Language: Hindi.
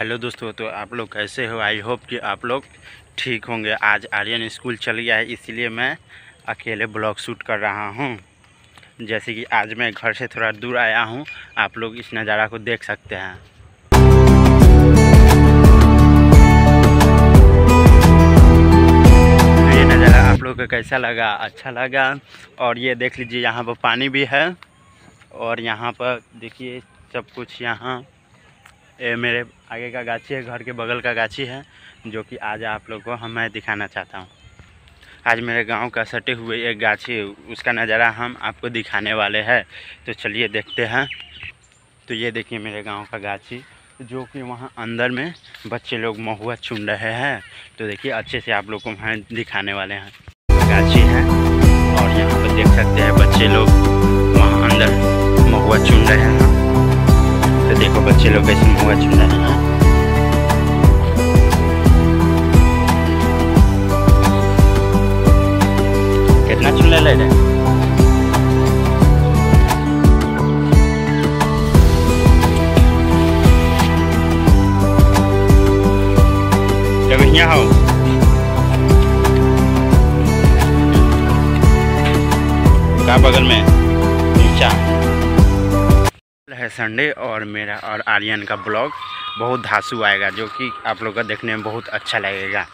हेलो दोस्तों तो आप लोग कैसे हो? आई होप कि आप लोग ठीक होंगे। आज आर्यन स्कूल चल गया है, इसीलिए मैं अकेले ब्लॉग शूट कर रहा हूँ। जैसे कि आज मैं घर से थोड़ा दूर आया हूँ, आप लोग इस नज़ारा को देख सकते हैं। तो ये नज़ारा आप लोग को कैसा लगा? अच्छा लगा। और ये देख लीजिए, यहाँ पर पानी भी है। और यहाँ पर देखिए, सब कुछ यहाँ ये मेरे आगे का गाछी है, घर के बगल का गाछी है, जो कि आज आप लोग को हम दिखाना चाहता हूँ। आज मेरे गाँव का सटे हुए एक गाछी उसका नज़ारा हम आपको दिखाने वाले हैं। तो चलिए देखते हैं। तो ये देखिए मेरे गाँव का गाछी, जो कि वहाँ अंदर में बच्चे लोग महुआ चुन रहे हैं। तो देखिए, अच्छे से आप लोग को वहाँ दिखाने वाले हैं। गाछी है, और यहाँ पर देख सकते हैं बच्चे लोग देखो बच्चे लोग कैसे महुआ चुन रहे हैं कितना चुन ले रहे जब यहाँ हो का बगल में नीचा है संडे और मेरा और आर्यन का ब्लॉग बहुत धासु आएगा, जो कि आप लोग का देखने में बहुत अच्छा लगेगा।